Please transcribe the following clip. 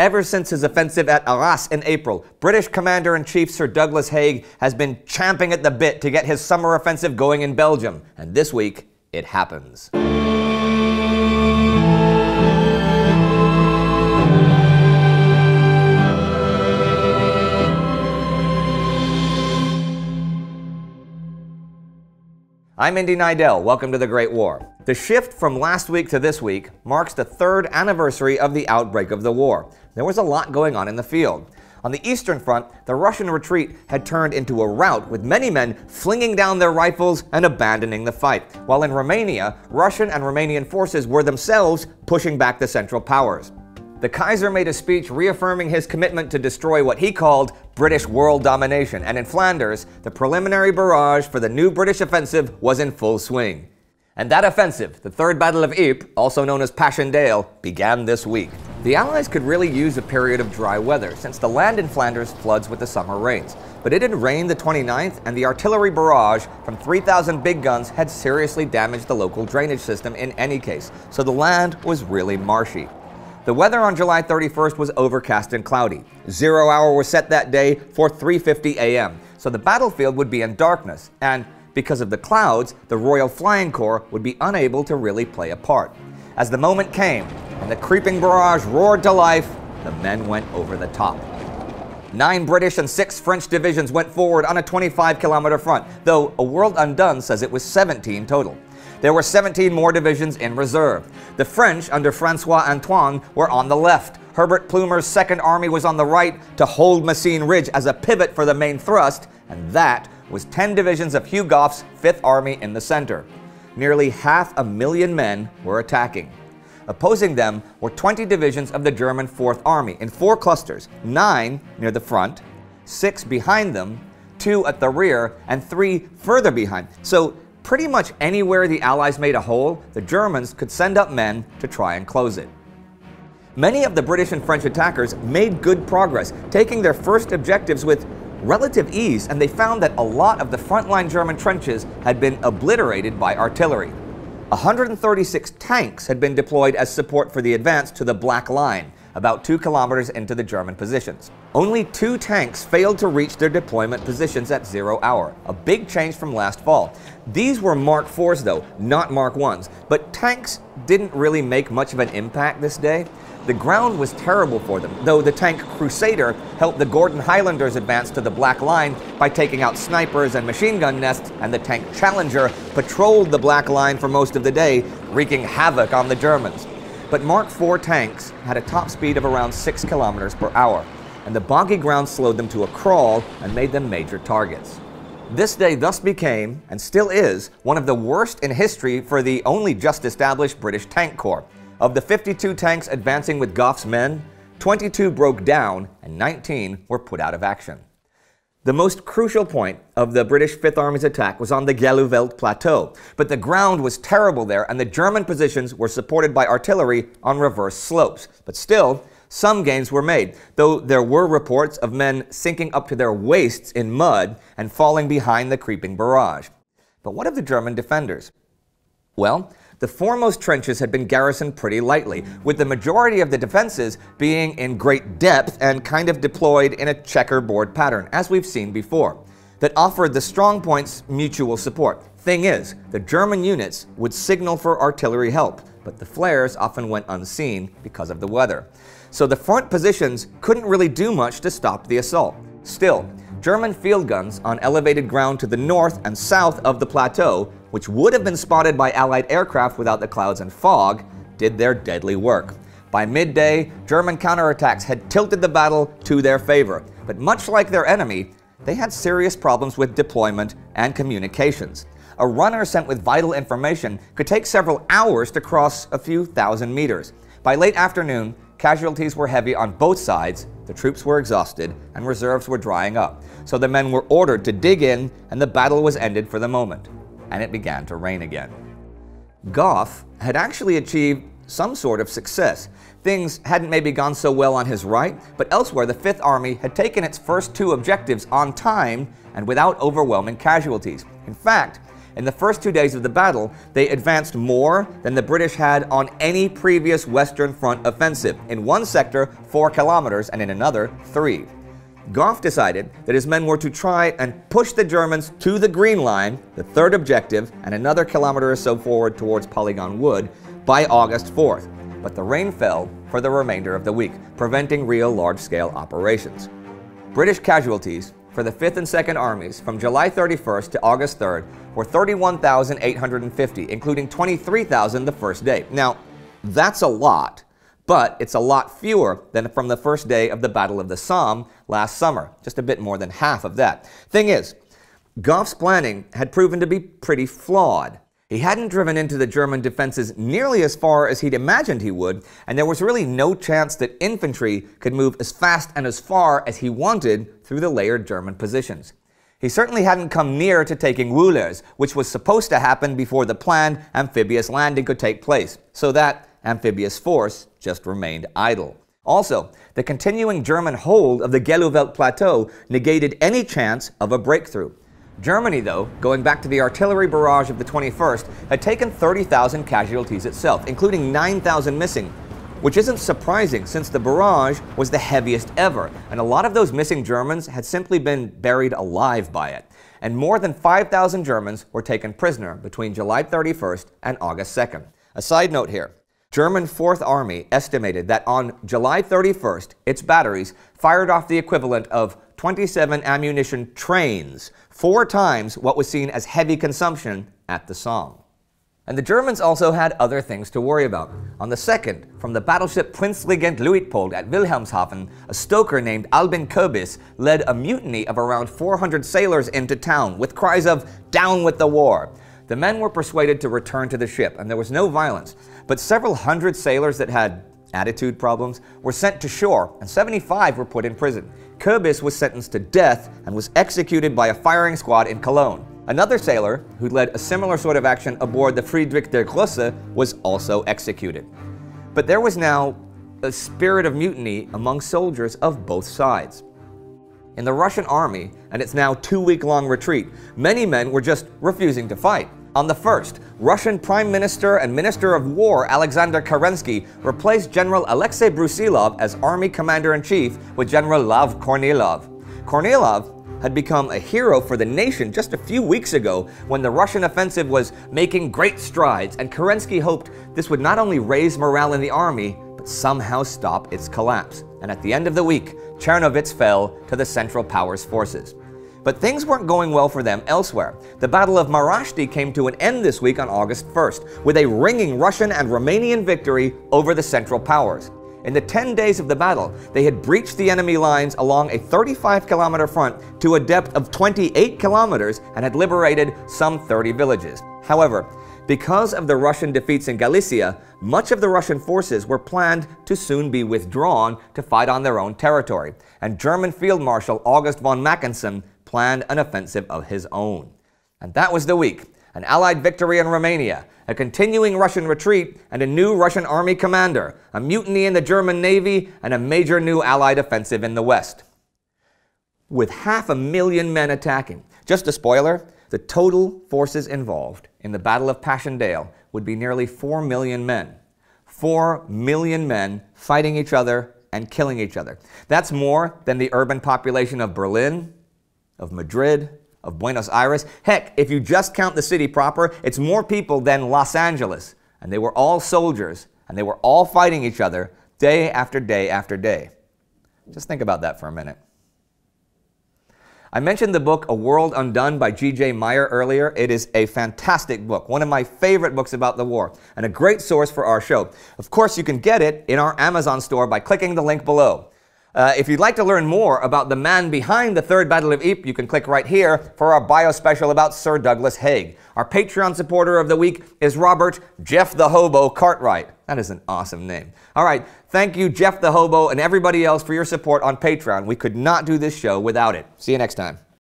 Ever since his offensive at Arras in April, British Commander in Chief Sir Douglas Haig has been champing at the bit to get his summer offensive going in Belgium. And this week, it happens. I'm Indy Neidell. Welcome to the Great War. The shift from last week to this week marks the third anniversary of the outbreak of the war. There was a lot going on in the field. On the Eastern Front, the Russian retreat had turned into a rout with many men flinging down their rifles and abandoning the fight, while in Romania, Russian and Romanian forces were themselves pushing back the Central Powers. The Kaiser made a speech reaffirming his commitment to destroy what he called British world domination, and in Flanders, the preliminary barrage for the new British offensive was in full swing. And that offensive, the Third Battle of Ypres, also known as Passchendaele, began this week. The Allies could really use a period of dry weather, since the land in Flanders floods with the summer rains. But it had rained the 29th, and the artillery barrage from 3,000 big guns had seriously damaged the local drainage system in any case, so the land was really marshy. The weather on July 31st was overcast and cloudy. Zero hour was set that day for 3:50 a.m. So the battlefield would be in darkness, and because of the clouds, the Royal Flying Corps would be unable to really play a part. As the moment came the creeping barrage roared to life, the men went over the top. Nine British and six French divisions went forward on a 25 kilometer front, though A World Undone says it was 17 total. There were 17 more divisions in reserve. The French, under Francois Anthoine, were on the left. Herbert Plumer's Second Army was on the right to hold Messines Ridge as a pivot for the main thrust, and that was 10 divisions of Hugh Gough's Fifth Army in the center. Nearly half a million men were attacking. Opposing them were 20 divisions of the German Fourth Army in four clusters, nine near the front, six behind them, two at the rear, and three further behind. So Pretty much anywhere the Allies made a hole, the Germans could send up men to try and close it. Many of the British and French attackers made good progress, taking their first objectives with relative ease, and they found that a lot of the frontline German trenches had been obliterated by artillery. 136 tanks had been deployed as support for the advance to the Black Line, about two kilometers into the German positions. Only two tanks failed to reach their deployment positions at zero hour, a big change from last fall. These were Mark IVs though, not Mark Is, but tanks didn't really make much of an impact this day. The ground was terrible for them, though the tank Crusader helped the Gordon Highlanders advance to the Black Line by taking out snipers and machine gun nests, and the tank Challenger patrolled the Black Line for most of the day, wreaking havoc on the Germans. But Mark IV tanks had a top speed of around 6 kilometers per hour, and the boggy ground slowed them to a crawl and made them major targets. This day thus became, and still is, one of the worst in history for the only just established British Tank Corps. Of the 52 tanks advancing with Gough's men, 22 broke down and 19 were put out of action. The most crucial point of the British Fifth Army's attack was on the Gheluvelt Plateau, but the ground was terrible there and the German positions were supported by artillery on reverse slopes. But still, some gains were made, though there were reports of men sinking up to their waists in mud and falling behind the creeping barrage. But what of the German defenders? Well, the foremost trenches had been garrisoned pretty lightly, with the majority of the defenses being in great depth and kind of deployed in a checkerboard pattern, as we've seen before, that offered the strong points mutual support. Thing is, the German units would signal for artillery help, but the flares often went unseen because of the weather so the front positions couldn't really do much to stop the assault. Still, German field guns on elevated ground to the north and south of the plateau, which would have been spotted by Allied aircraft without the clouds and fog, did their deadly work. By midday, German counterattacks had tilted the battle to their favor, but much like their enemy, they had serious problems with deployment and communications. A runner sent with vital information could take several hours to cross a few thousand meters. By late afternoon, Casualties were heavy on both sides, the troops were exhausted, and reserves were drying up. So the men were ordered to dig in, and the battle was ended for the moment. And it began to rain again. Gough had actually achieved some sort of success. Things hadn't maybe gone so well on his right, but elsewhere the Fifth Army had taken its first two objectives on time and without overwhelming casualties. In fact, In the first two days of the battle, they advanced more than the British had on any previous Western Front offensive. In one sector, four kilometers, and in another, three. Gough decided that his men were to try and push the Germans to the Green Line, the third objective, and another kilometer or so forward towards Polygon Wood by August 4th. But the rain fell for the remainder of the week, preventing real large-scale operations. British casualties for the 5th and 2nd Armies from July 31st to August 3rd were 31,850, including 23,000 the first day. Now, that's a lot, but it's a lot fewer than from the first day of the Battle of the Somme last summer, just a bit more than half of that. Thing is, Gough's planning had proven to be pretty flawed. He hadn't driven into the German defenses nearly as far as he'd imagined he would, and there was really no chance that infantry could move as fast and as far as he wanted through the layered German positions. He certainly hadn't come near to taking Roulers, which was supposed to happen before the planned amphibious landing could take place, so that amphibious force just remained idle. Also, the continuing German hold of the Gheluvelt Plateau negated any chance of a breakthrough. Germany, though, going back to the artillery barrage of the 21st, had taken 30,000 casualties itself, including 9,000 missing, which isn't surprising since the barrage was the heaviest ever, and a lot of those missing Germans had simply been buried alive by it. And more than 5,000 Germans were taken prisoner between July 31st and August 2nd. A side note here. German Fourth Army estimated that on July 31st, its batteries fired off the equivalent of 27 ammunition trains, four times what was seen as heavy consumption at the Somme. And the Germans also had other things to worry about. On the 2nd, from the battleship Prinzregent Luitpold at Wilhelmshaven, a stoker named Albin Köbis led a mutiny of around 400 sailors into town with cries of, Down with the war! The men were persuaded to return to the ship, and there was no violence, but several hundred sailors that had attitude problems were sent to shore, and 75 were put in prison. Köbis was sentenced to death and was executed by a firing squad in Cologne. Another sailor, who led a similar sort of action aboard the Friedrich der Grosse, was also executed. But there was now a spirit of mutiny among soldiers of both sides. In the Russian army and its now two-week-long retreat, many men were just refusing to fight. On the 1st, Russian Prime Minister and Minister of War Alexander Kerensky replaced General Alexei Brusilov as Army Commander-in-Chief with General Lev Kornilov. Kornilov had become a hero for the nation just a few weeks ago when the Russian offensive was making great strides, and Kerensky hoped this would not only raise morale in the army, but somehow stop its collapse. And at the end of the week, Chernovitz fell to the Central Powers forces. But things weren't going well for them elsewhere. The Battle of Marashti came to an end this week on August 1st, with a ringing Russian and Romanian victory over the Central Powers. In the 10 days of the battle, they had breached the enemy lines along a 35 kilometer front to a depth of 28 kilometers and had liberated some 30 villages. However, because of the Russian defeats in Galicia, much of the Russian forces were planned to soon be withdrawn to fight on their own territory, and German Field Marshal August von Mackensen planned an offensive of his own. And that was the week. An Allied victory in Romania, a continuing Russian retreat, and a new Russian army commander, a mutiny in the German Navy, and a major new Allied offensive in the West. With half a million men attacking. Just a spoiler, the total forces involved in the Battle of Passchendaele would be nearly 4 million men. 4 million men fighting each other and killing each other. That's more than the urban population of Berlin, of Madrid, of Buenos Aires. Heck, if you just count the city proper, it's more people than Los Angeles. And they were all soldiers, and they were all fighting each other day after day after day. Just think about that for a minute. I mentioned the book A World Undone by G.J. Meyer earlier. It is a fantastic book, one of my favorite books about the war, and a great source for our show. Of course, you can get it in our Amazon store by clicking the link below. Uh, if you'd like to learn more about the man behind the Third Battle of Ypres, you can click right here for our bio special about Sir Douglas Haig. Our Patreon supporter of the week is Robert Jeff the Hobo Cartwright. That is an awesome name. All right, thank you, Jeff the Hobo, and everybody else for your support on Patreon. We could not do this show without it. See you next time.